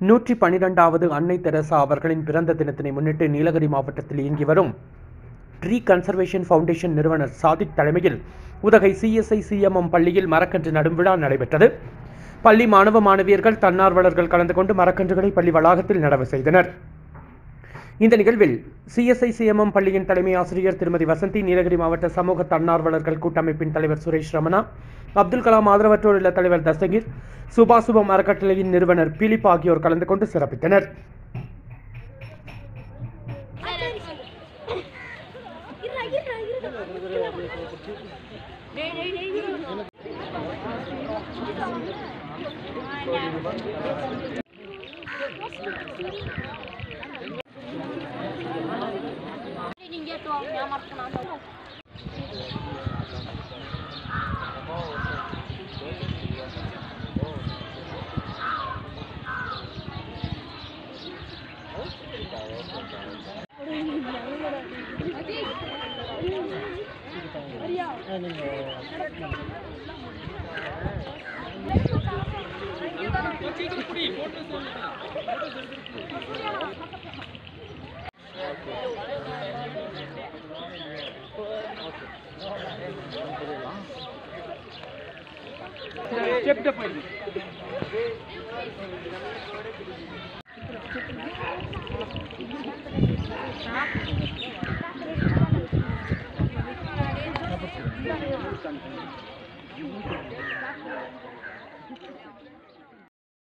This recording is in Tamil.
நூற்றி பன்னிரெண்டாவது அன்னை தெரசா அவர்களின் பிறந்த தினத்தினை முன்னிட்டு நீலகிரி மாவட்டத்தில் இயங்கி வரும் ட்ரீ கன்சர்வேஷன் ஃபவுண்டேஷன் நிறுவனர் சாதிக் தலைமையில் உதகை சிஎஸ்ஐ சிஎம்எம் பள்ளியில் மரக்கன்று நடும் விழா நடைபெற்றது. பள்ளி மாணவ மாணவியர்கள் தன்னார்வலர்கள் கலந்து கொண்டு மரக்கன்றுகளை பள்ளி வளாகத்தில் நடவு செய்தனர். இந்த நிகழ்வில் சிஎஸ்ஐ சிஎம்எம் பள்ளியின் தலைமை ஆசிரியர் திருமதி வசந்தி நீலகிரி மாவட்ட சமூக தன்னார்வலர்கள் கூட்டமைப்பின் தலைவர் சுரேஷ் ரமணா அப்துல் கலாம் ஆதரவற்றோர் இல்ல தலைவர் தஸ்தகிர் சுபாசுபம் அறக்கட்டளையின் நிறுவனர் பிலிப் ஆகியோர் கலந்து கொண்டு சிறப்பித்தனர். திட்டுவாங்க ஏமாத்தினாங்க போட்டோ சொல்லு போட்டோ சொல்லு చెప్తే పోయింది